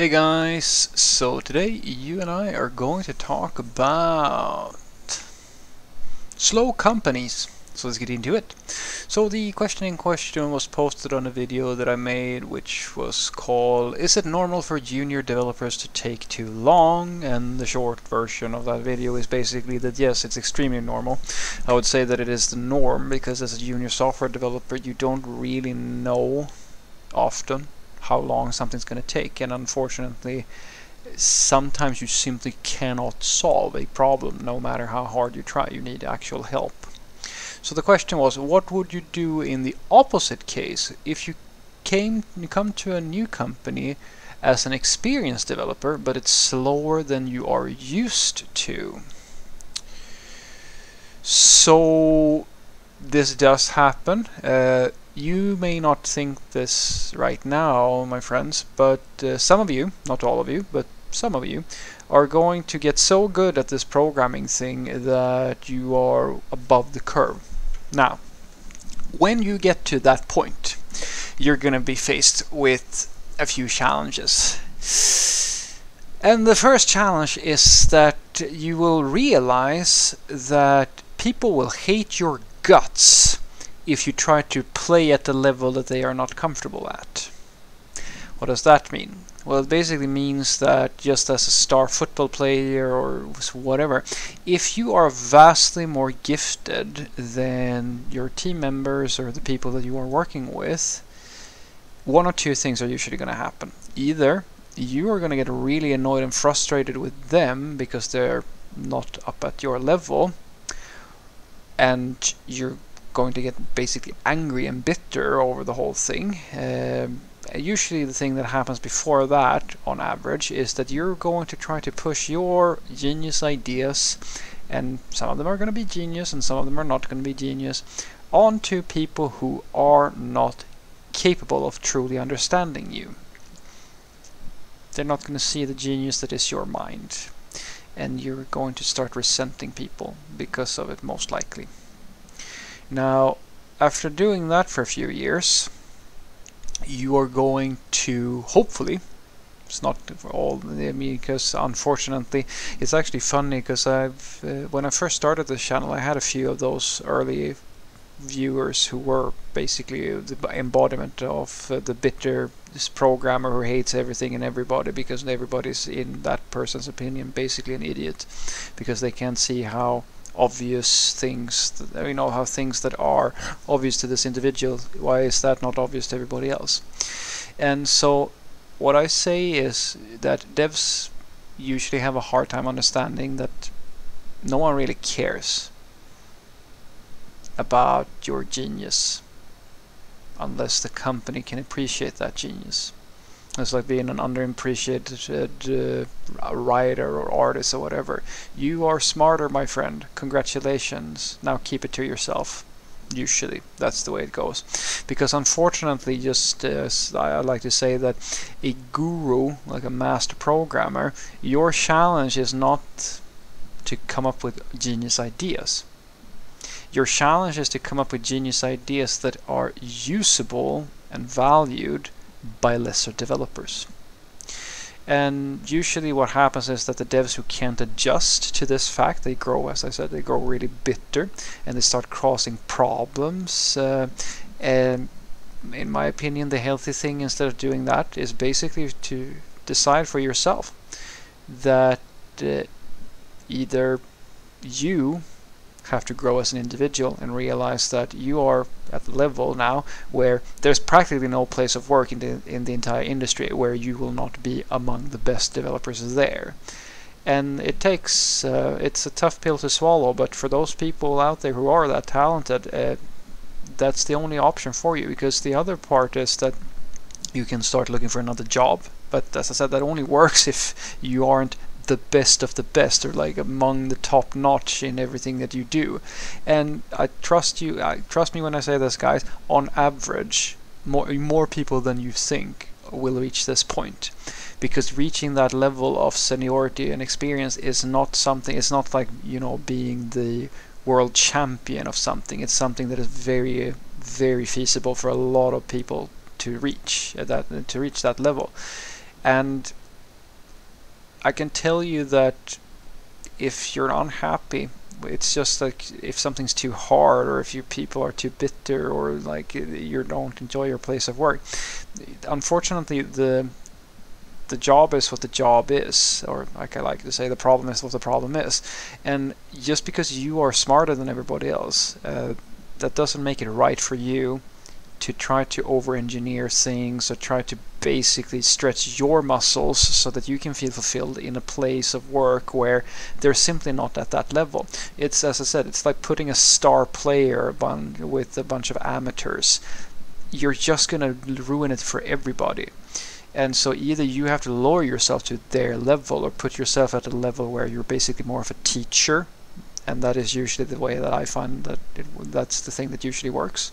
Hey guys, so today you and I are going to talk about slow companies. So let's get into it. So the question in question was posted on a video that I made which was called Is it normal for junior developers to take too long? And the short version of that video is basically that yes, it's extremely normal. I would say that it is the norm because as a junior software developer you don't really know often how long something's going to take. And unfortunately sometimes you simply cannot solve a problem no matter how hard you try. You need actual help. So the question was what would you do in the opposite case if you came you come to a new company as an experienced developer but it's slower than you are used to? So this does happen. Uh, you may not think this right now, my friends, but uh, some of you, not all of you, but some of you, are going to get so good at this programming thing that you are above the curve. Now, when you get to that point, you're going to be faced with a few challenges. And the first challenge is that you will realize that people will hate your guts if you try to play at the level that they are not comfortable at. What does that mean? Well, it basically means that just as a star football player or whatever, if you are vastly more gifted than your team members or the people that you are working with, one or two things are usually going to happen. Either you are going to get really annoyed and frustrated with them because they're not up at your level, and you're going to get basically angry and bitter over the whole thing. Um, usually the thing that happens before that, on average, is that you're going to try to push your genius ideas, and some of them are going to be genius and some of them are not going to be genius, onto people who are not capable of truly understanding you. They're not going to see the genius that is your mind. And you're going to start resenting people because of it, most likely. Now, after doing that for a few years, you are going to hopefully it's not for all I mean because unfortunately it's actually funny because I've uh, when I first started the channel I had a few of those early viewers who were basically the embodiment of uh, the bitter programmer who hates everything and everybody because everybody's in that person's opinion basically an idiot because they can't see how obvious things, that, uh, you know, how things that are obvious to this individual, why is that not obvious to everybody else? And so what I say is that devs usually have a hard time understanding that no one really cares about your genius unless the company can appreciate that genius. It's like being an underappreciated uh, writer or artist or whatever. You are smarter, my friend. Congratulations. Now keep it to yourself. Usually, that's the way it goes. Because unfortunately, just uh, I like to say that a guru, like a master programmer, your challenge is not to come up with genius ideas. Your challenge is to come up with genius ideas that are usable and valued by lesser developers. And usually what happens is that the devs who can't adjust to this fact, they grow, as I said, they grow really bitter and they start causing problems. Uh, and in my opinion, the healthy thing instead of doing that is basically to decide for yourself that uh, either you have to grow as an individual and realize that you are at the level now where there's practically no place of work in the in the entire industry where you will not be among the best developers there. And it takes uh, it's a tough pill to swallow, but for those people out there who are that talented, uh, that's the only option for you because the other part is that you can start looking for another job. But as I said, that only works if you aren't the best of the best or like among the top notch in everything that you do. And I trust you I trust me when I say this guys on average more more people than you think will reach this point. Because reaching that level of seniority and experience is not something it's not like you know being the world champion of something. It's something that is very very feasible for a lot of people to reach that to reach that level. And I can tell you that if you're unhappy, it's just like if something's too hard or if you people are too bitter or like you don't enjoy your place of work. Unfortunately, the the job is what the job is, or like I like to say, the problem is what the problem is. And just because you are smarter than everybody else, uh, that doesn't make it right for you to try to over-engineer things or try to basically stretch your muscles so that you can feel fulfilled in a place of work where they're simply not at that level. It's as I said, it's like putting a star player with a bunch of amateurs. You're just gonna ruin it for everybody. And so either you have to lower yourself to their level or put yourself at a level where you're basically more of a teacher. And that is usually the way that I find that it, that's the thing that usually works.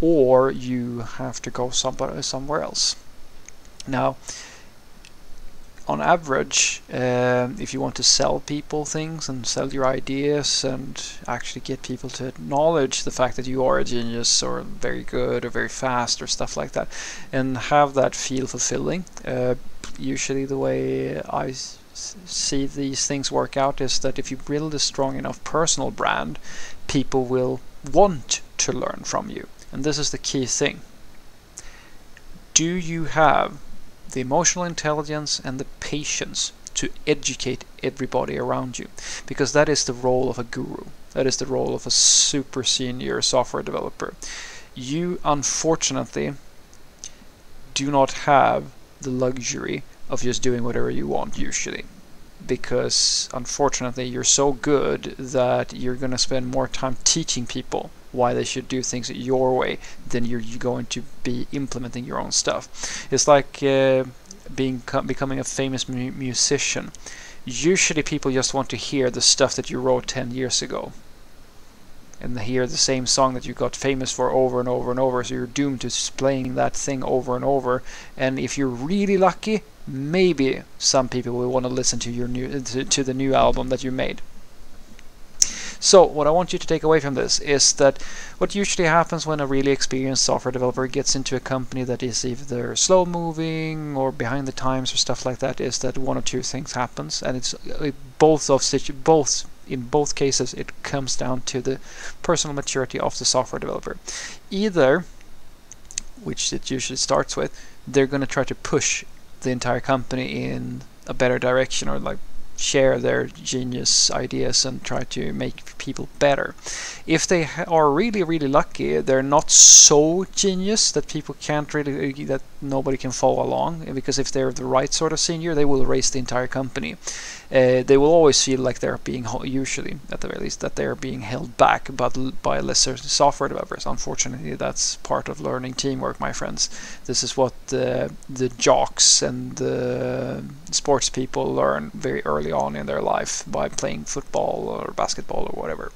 Or you have to go somewhere, somewhere else. Now, on average, uh, if you want to sell people things and sell your ideas and actually get people to acknowledge the fact that you are a genius or very good or very fast or stuff like that and have that feel fulfilling, uh, usually the way I see these things work out is that if you build a strong enough personal brand, people will want to learn from you. And this is the key thing. Do you have the emotional intelligence and the patience to educate everybody around you? Because that is the role of a guru. That is the role of a super senior software developer. You unfortunately do not have the luxury of just doing whatever you want usually. Because unfortunately you're so good that you're going to spend more time teaching people why they should do things your way then you're going to be implementing your own stuff. It's like uh, being becoming a famous mu musician. Usually people just want to hear the stuff that you wrote 10 years ago and hear the same song that you got famous for over and over and over so you're doomed to playing that thing over and over and if you're really lucky maybe some people will want to listen to your new to, to the new album that you made so what I want you to take away from this is that what usually happens when a really experienced software developer gets into a company that is either slow moving or behind the times or stuff like that is that one or two things happens and it's it, both of such both in both cases it comes down to the personal maturity of the software developer. Either which it usually starts with, they're going to try to push the entire company in a better direction or like share their genius ideas and try to make people better. If they are really really lucky, they're not so genius that people can't really uh, that nobody can follow along uh, because if they're the right sort of senior, they will raise the entire company. Uh, they will always feel like they're being usually at the very least that they're being held back but by lesser software developers. Unfortunately, that's part of learning teamwork, my friends. This is what the the jocks and the sports people learn very early on in their life by playing football or basketball or whatever.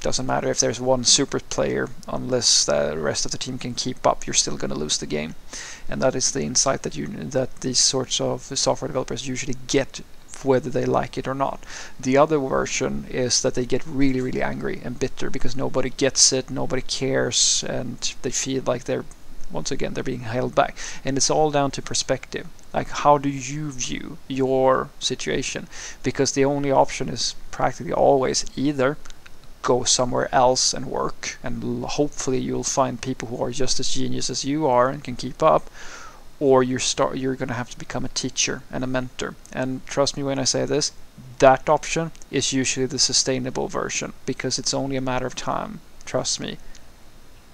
Doesn't matter if there's one super player, unless the rest of the team can keep up, you're still going to lose the game. And that is the insight that you that these sorts of software developers usually get whether they like it or not. The other version is that they get really, really angry and bitter because nobody gets it, nobody cares, and they feel like they're once again they're being held back. And it's all down to perspective. Like how do you view your situation? Because the only option is practically always either go somewhere else and work and hopefully you'll find people who are just as genius as you are and can keep up or you start you're going to have to become a teacher and a mentor and trust me when I say this that option is usually the sustainable version because it's only a matter of time trust me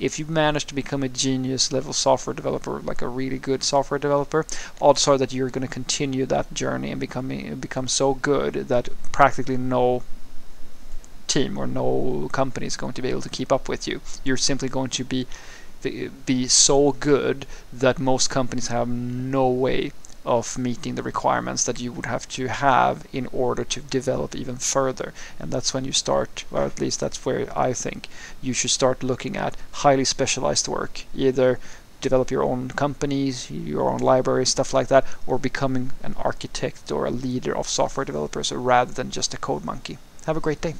if you manage to become a genius level software developer like a really good software developer odds are that you're going to continue that journey and become become so good that practically no team or no company is going to be able to keep up with you. You're simply going to be be so good that most companies have no way of meeting the requirements that you would have to have in order to develop even further. And that's when you start, or at least that's where I think you should start looking at highly specialized work. Either develop your own companies, your own libraries, stuff like that, or becoming an architect or a leader of software developers rather than just a code monkey. Have a great day.